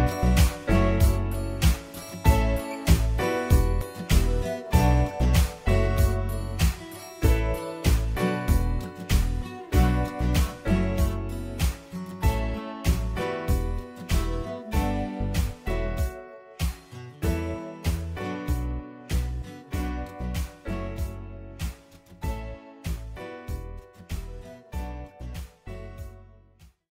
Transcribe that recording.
Bye.